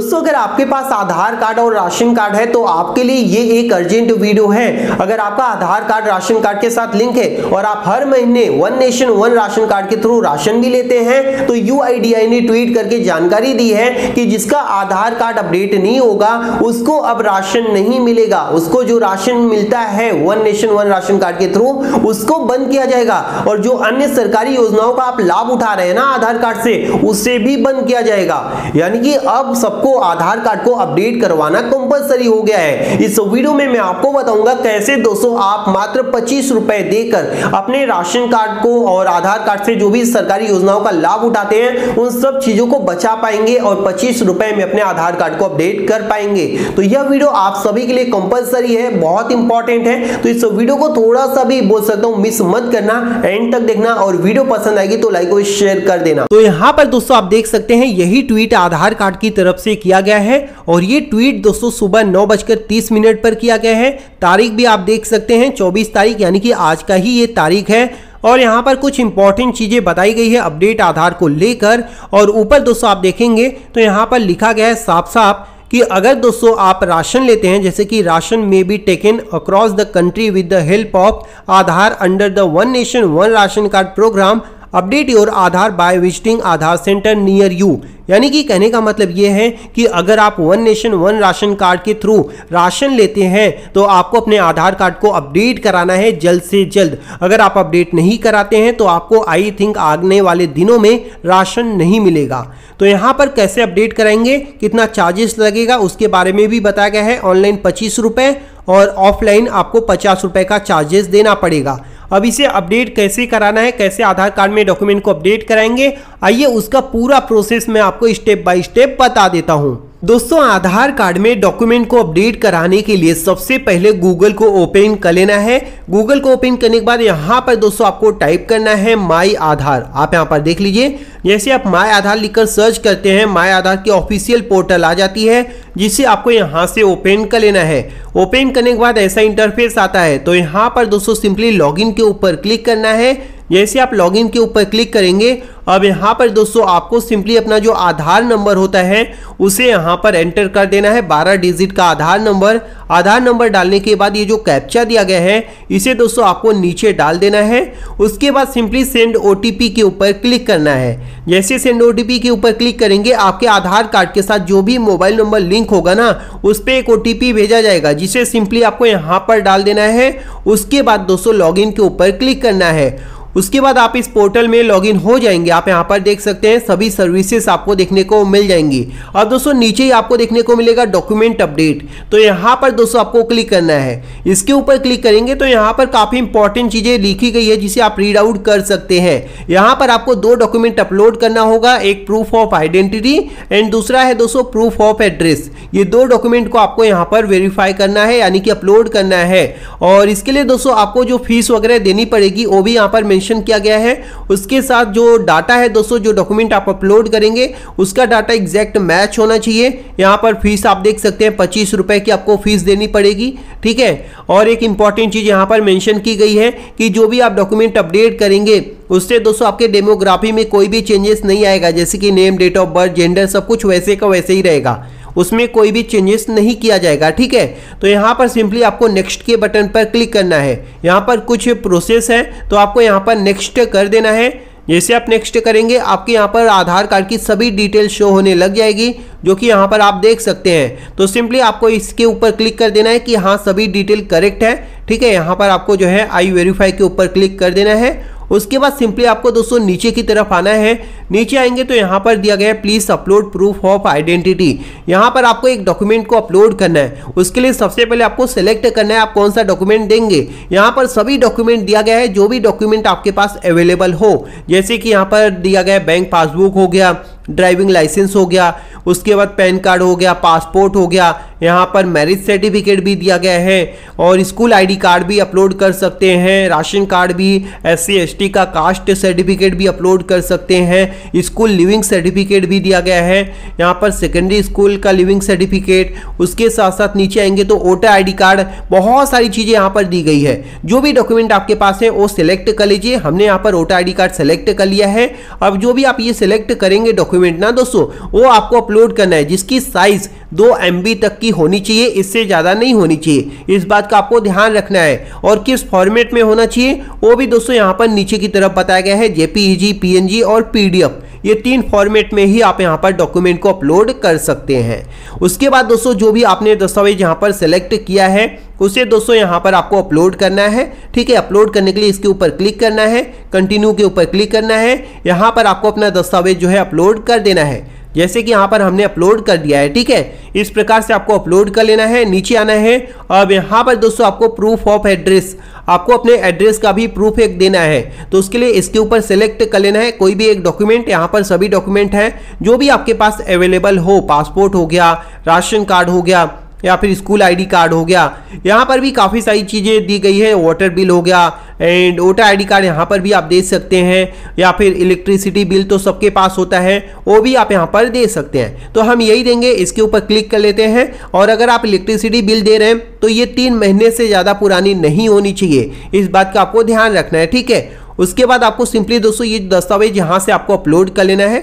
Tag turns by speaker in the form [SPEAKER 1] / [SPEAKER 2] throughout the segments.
[SPEAKER 1] दोस्तों, अगर आपके पास आधार कार्ड और राशन कार्ड है तो आपके लिए ये एक अर्जेंट वीडियो है। अगर आपका आधार कार्ड, राशन कार्ड के साथ लिंक है और आप हर महीने one nation, one ration card के थ्रू राशन भी लेते हैं तो यू ने ट्वीट करके जानकारी दी है कि जिसका आधार कार्ड अपडेट नहीं होगा, उसको अब राशन नहीं मिलेगा। उसको जो राशन मिलता है one nation, one ration card के थ्रू, उसको बंद किया जाएगा। और जो अन्य सरकारी योजनाओं का आप लाभ उठा रहे हैं ना आधार कार्ड से उससे भी बंद किया जाएगा। यानी कि अब सब सबको आधार कार्ड को अपडेट करवाना कंपलसरी हो गया है। इस वीडियो में मैं आपको बताऊँगा कैसे दोस्तों आप मात्र पच्चीस रुपए देकर अपने राशन कार्ड को और आधार कार्ड से जो भी सरकारी योजनाओं का लाभ उठाते हैं, उन सब चीज़ों को बचा पाएँगे और पच्चीस रुपए में अपने आधार कार्ड को अपडेट कर पाएँगे। तो यह वीडियो आप सभी के लिए कंपलसरी है, बहुत इंपॉर्टेंट है। तो इस वीडियो को थोड़ा सा भी बोल सकता हूँ मिस मत करना एंड तक देखना और वीडियो पसंद आएगी तो लाइक और शेयर कर देना। तो यहाँ पर दोस्तों आप देख सकते हैं, यही ट्वीट आधार कार्ड की तरफ़ से किया गया है और ये ट्वीट दोस्तों सुबह नौ बजकर तीस मिनट पर किया गया है। तारीख भी आप देख सकते हैं, चौबीस तारीख, यानी कि आज का ही ये तारीख है। और यहाँ पर कुछ इंपॉर्टेंट चीज़ें बताई गई है अपडेट आधार को लेकर। और ऊपर दोस्तों आप देखेंगे तो यहाँ पर लिखा गया है साफ़ साफ़ कि अगर दोस्तों आप राशन लेते हैं, जैसे कि राशन में be taken across the country with the help of Aadhaar under the one nation one ration card programme update your Aadhaar by visiting Aadhaar centre near you. यानी कि कहने का मतलब ये है कि अगर आप one nation, one ration card के थ्रू राशन लेते हैं तो आपको अपने आधार कार्ड को अपडेट कराना है जल्द से जल्द। अगर आप अपडेट नहीं कराते हैं तो आपको आई थिंक आगने वाले दिनों में राशन नहीं मिलेगा। तो यहाँ पर कैसे अपडेट कराएँगे, कितना चार्जेस लगेगा, उसके बारे में भी बताया गया है। ऑनलाइन पच्चीस रुपये और ऑफलाइन आपको पचास रुपये का चार्जेस देना पड़ेगा। अब इसे अपडेट कैसे कराना है, कैसे आधार कार्ड में डॉक्यूमेंट को अपडेट कराएँगे, आइए उसका पूरा प्रोसेस मैं आपको स्टेप बाय स्टेप बता देता हूँ। दोस्तों, आधार कार्ड में डॉक्यूमेंट को अपडेट कराने के लिए सबसे पहले गूगल को ओपन कर लेना है। गूगल को ओपन करने के बाद यहाँ पर दोस्तों आपको टाइप करना है माई आधार आप यहाँ पर देख लीजिए। जैसे आप माई आधार लिखकर सर्च करते हैं माई आधार की ऑफिशियल पोर्टल आ जाती है, जिसे आपको यहाँ से ओपन कर लेना है। ओपन करने के बाद ऐसा इंटरफेस आता है तो यहाँ पर दोस्तों सिंपली लॉगिन के ऊपर क्लिक करना है। जैसे आप लॉगिन के ऊपर क्लिक करेंगे, अब यहाँ पर दोस्तों आपको सिंपली अपना जो आधार नंबर होता है, उसे यहाँ पर एंटर कर देना है 12 डिजिट का आधार नंबर आधार नंबर डालने के बाद ये जो कैप्चा दिया गया है, इसे दोस्तों आपको नीचे डाल देना है। उसके बाद सिंपली सेंड ओटीपी के ऊपर क्लिक करना है। जैसे सेंड ओटीपी के ऊपर क्लिक करेंगे, आपके आधार कार्ड के साथ जो भी मोबाइल नंबर लिंक होगा ना, उस पर एक ओटीपी भेजा जाएगा, जिसे सिंपली आपको यहाँ पर डाल देना है। उसके बाद दोस्तों लॉगिन के ऊपर क्लिक करना है। उसके बाद आप इस पोर्टल में लॉगिन हो जाएँगे। आप यहाँ पर देख सकते हैं, सभी सर्विसेज़ आपको देखने को मिल जाएँगी। अब दोस्तों, नीचे ही आपको देखने को मिलेगा डॉक्यूमेंट अपडेट। तो यहाँ पर दोस्तों आपको क्लिक करना है। इसके ऊपर क्लिक करेंगे तो यहाँ पर काफ़ी इंपॉर्टेंट चीज़ें लिखी गई है जिसे आप रीड आउट कर सकते हैं। यहाँ पर आपको दो डॉक्यूमेंट अपलोड करना होगा, एक प्रूफ ऑफ़ आइडेंटिटी एंड दूसरा है दोस्तों प्रूफ ऑफ़ एड्रेस ये दो डॉक्यूमेंट को आपको यहाँ पर वेरीफाई करना है, यानी कि अपलोड करना है। और इसके लिए दोस्तों आपको जो फ़ीस वगैरह देनी पड़ेगी, वो भी यहाँ पर मेंशन किया गया है। उसके साथ जो डाटा है दोस्तों, जो डॉक्यूमेंट आप अपलोड करेंगे, उसका डाटा एग्जैक्ट मैच होना चाहिए। यहाँ पर फ़ीस आप देख सकते हैं, पच्चीस रुपए की आपको फ़ीस देनी पड़ेगी, ठीक है? और एक इंपॉर्टेंट चीज़ यहाँ पर मेंशन की गई है कि जो भी आप डॉक्यूमेंट अपडेट करेंगे, उससे दोस्तों आपके डेमोग्राफी में कोई भी चेंजेस नहीं आएगा, जैसे कि name date of birth gender सब कुछ वैसे का वैसे ही रहेगा। उसमें कोई भी चेंजेस नहीं किया जाएगा, ठीक है? तो यहाँ पर सिंपली आपको नेक्स्ट के बटन पर क्लिक करना है। यहाँ पर कुछ प्रोसेस है तो आपको यहाँ पर नेक्स्ट कर देना है। जैसे आप नेक्स्ट करेंगे, आपके यहाँ पर आधार कार्ड की सभी डिटेल शो होने लग जाएगी, जो कि यहाँ पर आप देख सकते हैं। तो सिंपली आपको इसके ऊपर क्लिक कर देना है कि हाँ सभी डिटेल करेक्ट है, ठीक है? यहाँ पर आपको जो है आई वेरीफाई के ऊपर क्लिक कर देना है। उसके बाद सिंपली आपको दोस्तों नीचे की तरफ़ आना है। नीचे आएँगे तो यहाँ पर दिया गया है, please upload proof of identity यहाँ पर आपको एक डॉक्यूमेंट को अपलोड करना है। उसके लिए सबसे पहले आपको सेलेक्ट करना है, आप कौन सा डॉक्यूमेंट देंगे। यहाँ पर सभी डॉक्यूमेंट दिया गया है, जो भी डॉक्यूमेंट आपके पास अवेलेबल हो। जैसे कि यहाँ पर दिया गया बैंक पासबुक हो गया ड्राइविंग लाइसेंस हो गया, उसके बाद पैन कार्ड हो गया पासपोर्ट हो गया यहाँ पर मैरिज सर्टिफिकेट भी दिया गया है और स्कूल आईडी कार्ड भी अपलोड कर सकते हैं, राशन कार्ड भी एस सी का कास्ट सर्टिफिकेट भी अपलोड कर सकते हैं स्कूल लिविंग सर्टिफिकेट भी दिया गया है। यहाँ पर सेकेंडरी स्कूल का लिविंग सर्टिफिकेट उसके साथ साथ नीचे आएँगे तो वोटर आईडी कार्ड बहुत सारी चीज़ें यहाँ पर दी गई है। जो भी डॉक्यूमेंट आपके पास है, वो सिलेक्ट कर लीजिए। हमने यहाँ पर वोटर आई कार्ड सेलेक्ट कर लिया है। अब जो भी आप ये सिलेक्ट करेंगे डॉक्यूमेंट ना दोस्तों, वो आपको अपलोड करना है, जिसकी साइज़ दो MB तक की होनी चाहिए, इससे ज़्यादा नहीं होनी चाहिए। इस बात का आपको ध्यान रखना है। और किस फॉर्मेट में होना चाहिए, वो भी दोस्तों यहाँ पर नीचे की तरफ़ बताया गया है जेपीईजी पीएनजी और पीडीएफ ये तीन फॉर्मेट में ही आप यहाँ पर डॉक्यूमेंट को अपलोड कर सकते हैं। उसके बाद दोस्तों, जो भी आपने दस्तावेज़ यहाँ पर सेलेक्ट किया है, उसे दोस्तों यहाँ पर आपको अपलोड करना है। ठीक है अपलोड करने के लिए इसके ऊपर क्लिक करना है कंटिन्यू के ऊपर क्लिक करना है। यहाँ पर आपको अपना दस्तावेज़ जो है अपलोड कर देना है। जैसे कि यहाँ पर हमने अपलोड कर दिया है, ठीक है? इस प्रकार से आपको अपलोड कर लेना है, नीचे आना है। अब यहाँ पर दोस्तों आपको प्रूफ ऑफ़ एड्रेस आपको अपने एड्रेस का भी प्रूफ एक देना है। तो उसके लिए इसके ऊपर सेलेक्ट कर लेना है। कोई भी एक डॉक्यूमेंट यहाँ पर सभी डॉक्यूमेंट हैं, जो भी आपके पास अवेलेबल हो पासपोर्ट हो गया, राशन कार्ड हो गया या फिर स्कूल आईडी कार्ड हो गया। यहाँ पर भी काफ़ी सारी चीज़ें दी गई है। वाटर बिल हो गया एंड वोटर आईडी कार्ड यहाँ पर भी आप दे सकते हैं। या फिर इलेक्ट्रिसिटी बिल तो सबके पास होता है, वो भी आप यहाँ पर दे सकते हैं। तो हम यही देंगे, इसके ऊपर क्लिक कर लेते हैं। और अगर आप इलेक्ट्रिसिटी बिल दे रहे हैं तो ये तीन महीने से ज़्यादा पुरानी नहीं होनी चाहिए। इस बात का आपको ध्यान रखना है, ठीक है? उसके बाद आपको सिंपली दोस्तों ये दस्तावेज़ यहाँ से आपको अपलोड कर लेना है।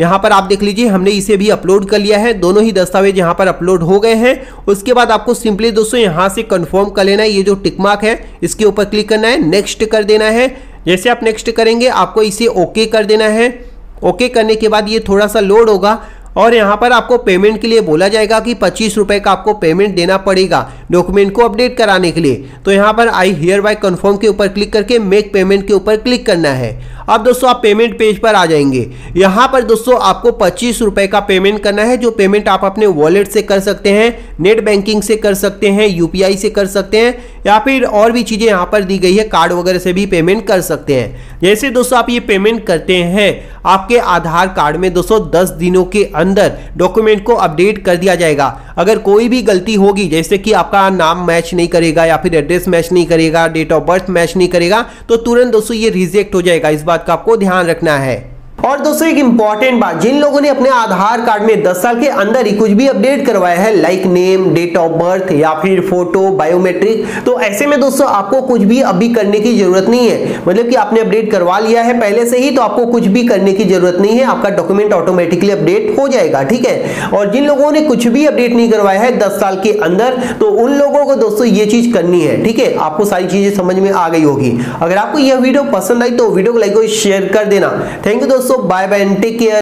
[SPEAKER 1] यहाँ पर आप देख लीजिए, हमने इसे भी अपलोड कर लिया है। दोनों ही दस्तावेज़ यहाँ पर अपलोड हो गए हैं। उसके बाद आपको सिंपली दोस्तों यहाँ से कन्फर्म कर लेना है, ये जो टिकमार्क है, इसके ऊपर क्लिक करना है नेक्स्ट कर देना है। जैसे आप नेक्स्ट करेंगे, आपको इसे ओके कर देना है। ओके करने के बाद ये थोड़ा सा लोड होगा। और यहाँ पर आपको पेमेंट के लिए बोला जाएगा कि पच्चीस रुपए का आपको पेमेंट देना पड़ेगा डॉक्यूमेंट को अपडेट कराने के लिए। तो यहाँ पर आई हियर बाय कन्फर्म के ऊपर क्लिक करके मेक पेमेंट के ऊपर क्लिक करना है। अब दोस्तों आप पेमेंट पेज पर आ जाएँगे। यहाँ पर दोस्तों आपको पच्चीस रुपए का पेमेंट करना है, जो पेमेंट आप अपने वॉलेट से कर सकते हैं नेट बैंकिंग से कर सकते हैं यूपीआई से कर सकते हैं, या फिर और भी चीज़ें यहाँ पर दी गई है कार्ड वगैरह से भी पेमेंट कर सकते हैं। जैसे दोस्तों आप ये पेमेंट करते हैं आपके आधार कार्ड में दोस्तों दस दिनों के अंदर डॉक्यूमेंट को अपडेट कर दिया जाएगा। अगर कोई भी गलती होगी, जैसे कि आपका नाम मैच नहीं करेगा या फिर एड्रेस मैच नहीं करेगा, डेट ऑफ़ बर्थ मैच नहीं करेगा तो तुरंत दोस्तों ये रिजेक्ट हो जाएगा। इस बात का आपको ध्यान रखना है। और दोस्तों एक इंपॉर्टेंट बात, जिन लोगों ने अपने आधार कार्ड में 10 साल के अंदर ही कुछ भी अपडेट करवाया है like name date of birth या फिर फ़ोटो बायोमेट्रिक तो ऐसे में दोस्तों आपको कुछ भी अभी करने की ज़रूरत नहीं है। मतलब कि आपने अपडेट करवा लिया है पहले से ही तो आपको कुछ भी करने की ज़रूरत नहीं है, आपका डॉक्यूमेंट ऑटोमेटिकली अपडेट हो जाएगा, ठीक है? और जिन लोगों ने कुछ भी अपडेट नहीं करवाया है दस साल के अंदर तो उन लोगों को दोस्तों ये चीज़ करनी है, ठीक है? आपको सारी चीज़ें समझ में आ गई होगी। अगर आपको यह वीडियो पसंद आई तो वीडियो को लाइक और शेयर कर देना। थैंक यू दोस्तों। दोस्तों बाय बाय टेक केयर।